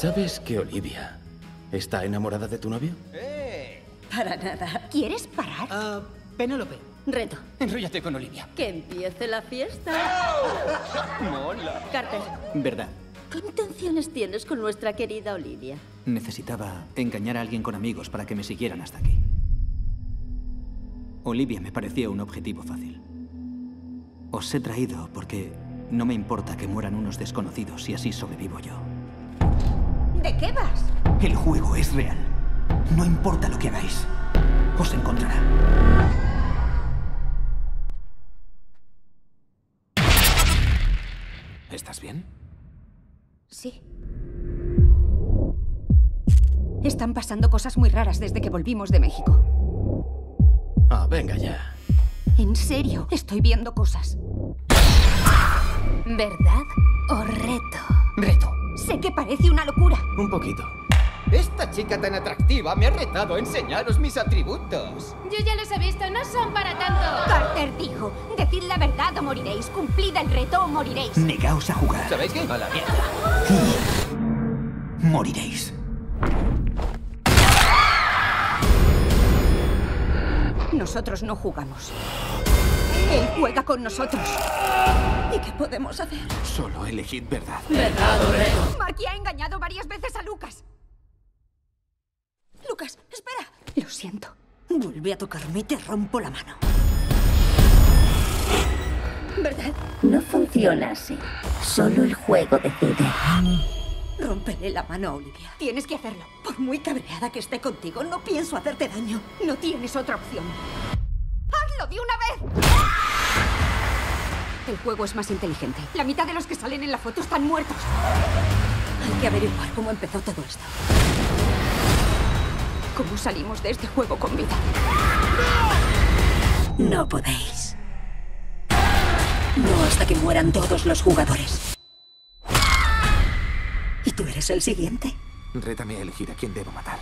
¿Sabes que Olivia está enamorada de tu novio? Para nada. ¿Quieres parar? Ah, Penélope, Reto. enróllate con Olivia. Que empiece la fiesta. Mola. Carter, Verdad. ¿qué intenciones tienes con nuestra querida Olivia? Necesitaba engañar a alguien con amigos para que me siguieran hasta aquí. Olivia me parecía un objetivo fácil. Os he traído porque no me importa que mueran unos desconocidos si así sobrevivo yo. ¿De qué vas? El juego es real. No importa lo que hagáis. Os encontrará. ¿Estás bien? Sí. Están pasando cosas muy raras desde que volvimos de México. Ah, venga ya. En serio, estoy viendo cosas. ¿Verdad o reto? Sé que parece una locura. Un poquito. Esta chica tan atractiva me ha retado a enseñaros mis atributos. Yo ya los he visto, no son para tanto. Carter dijo, decid la verdad o moriréis. Cumplid el reto o moriréis. Negaos a jugar. ¿Sabéis qué? A la mierda. Moriréis. Nosotros no jugamos. Él juega con nosotros. ¿Y qué podemos hacer? Solo elegid verdad. ¿Verdad o reto? Marky ha engañado varias veces a Lucas. Lucas, espera. Lo siento. Vuelve a tocarme y te rompo la mano. ¿Verdad? No funciona así. Solo el juego decide. Rómpele la mano a Olivia. Tienes que hacerlo. Por muy cabreada que esté contigo, no pienso hacerte daño. No tienes otra opción. ¡Hazlo de una vez! El juego es más inteligente. La mitad de los que salen en la foto están muertos. Hay que averiguar cómo empezó todo esto. ¿Cómo salimos de este juego con vida? No podéis. No hasta que mueran todos los jugadores. ¿Y tú eres el siguiente? Rétame a elegir a quién debo matar.